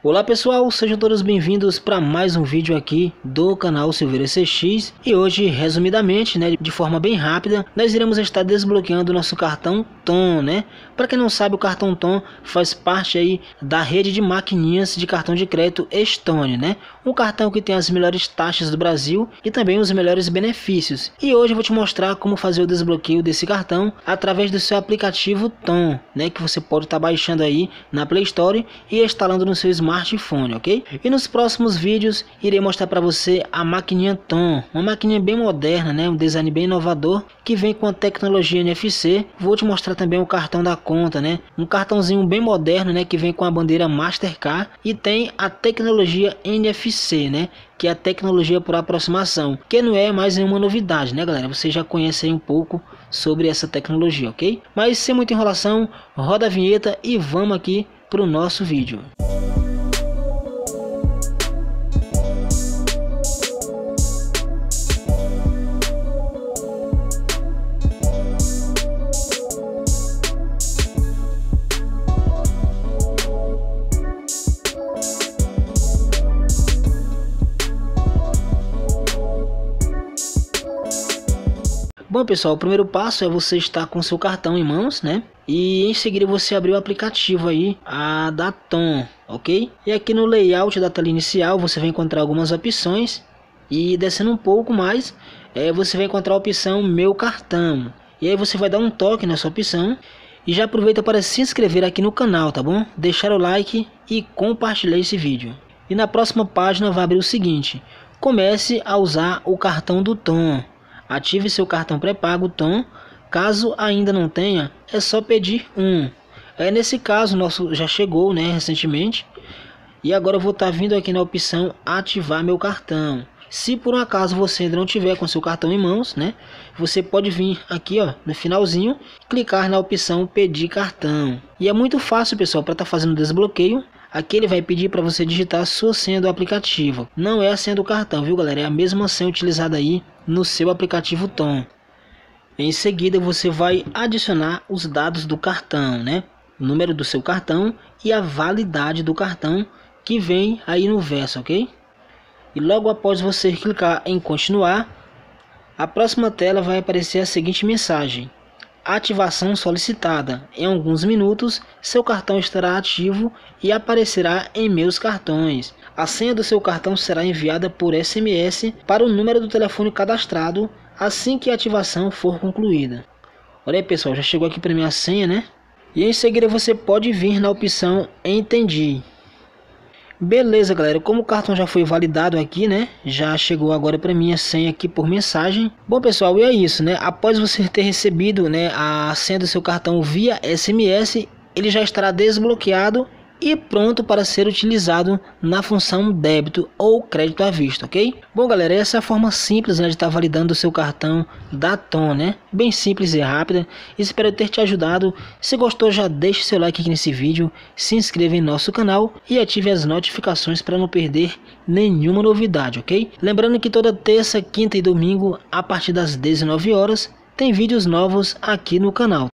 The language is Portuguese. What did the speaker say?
Olá pessoal, sejam todos bem-vindos para mais um vídeo aqui do canal Silveira CX e hoje, resumidamente, né, de forma bem rápida, nós iremos estar desbloqueando o nosso cartão Tom, né? Para quem não sabe, o cartão Tom faz parte aí da rede de maquininhas de cartão de crédito Stone, né? Um cartão que tem as melhores taxas do Brasil e também os melhores benefícios. E hoje eu vou te mostrar como fazer o desbloqueio desse cartão através do seu aplicativo Tom, né, que você pode estar tá baixando aí na Play Store e instalando no seu smartphone smartphone, ok? E nos próximos vídeos irei mostrar para você a maquininha Tom, uma maquininha bem moderna, né? Um design bem inovador que vem com a tecnologia NFC. Vou te mostrar também o cartão da conta, né? Um cartãozinho bem moderno, né? Que vem com a bandeira Mastercard e tem a tecnologia NFC, né? que é a tecnologia por aproximação, que não é mais nenhuma novidade, né, galera? Você já conhece um pouco sobre essa tecnologia, ok? Mas sem muita enrolação, roda a vinheta e vamos aqui para o nosso vídeo. Bom pessoal, o primeiro passo é você estar com seu cartão em mãos, né? E em seguida você abrir o aplicativo aí, a da Tom, ok? E aqui no layout da tela inicial você vai encontrar algumas opções e descendo um pouco mais, é, você vai encontrar a opção Meu Cartão. E aí você vai dar um toque nessa opção e já aproveita para se inscrever aqui no canal, tá bom? Deixar o like e compartilhar esse vídeo. E na próxima página vai abrir o seguinte: comece a usar o cartão do Tom. Ative seu cartão pré-pago Tom. Caso ainda não tenha, é só pedir um. É nesse caso nosso já chegou, né, recentemente. E agora eu vou estar tá vindo aqui na opção ativar meu cartão. Se por um acaso você ainda não tiver com seu cartão em mãos, né, você pode vir aqui, ó, no finalzinho, clicar na opção pedir cartão. E é muito fácil, pessoal, para estar tá fazendo desbloqueio. Aqui ele vai pedir para você digitar a sua senha do aplicativo. Não é a senha do cartão, viu, galera? É a mesma senha utilizada aí no seu aplicativo Tom. Em seguida, você vai adicionar os dados do cartão, né? O número do seu cartão e a validade do cartão que vem aí no verso, ok? E logo após você clicar em continuar, a próxima tela vai aparecer a seguinte mensagem: Ativação solicitada. Em alguns minutos, seu cartão estará ativo e aparecerá em meus cartões. A senha do seu cartão será enviada por SMS para o número do telefone cadastrado assim que a ativação for concluída. Olha aí pessoal, já chegou aqui para minha senha, né? E em seguida você pode vir na opção Entendi. Beleza, galera. Como o cartão já foi validado aqui, né? Já chegou agora para mim a senha aqui por mensagem. Bom, pessoal, e é isso, né? Após você ter recebido, né, a senha do seu cartão via SMS, ele já estará desbloqueado e pronto para ser utilizado na função débito ou crédito à vista, ok? Bom galera, essa é a forma simples né, de estar tá validando o seu cartão da Tom, né? Bem simples e rápida, espero ter te ajudado, se gostou já deixe seu like aqui nesse vídeo, se inscreva em nosso canal e ative as notificações para não perder nenhuma novidade, ok? Lembrando que toda terça, quinta e domingo, a partir das 19 horas, tem vídeos novos aqui no canal.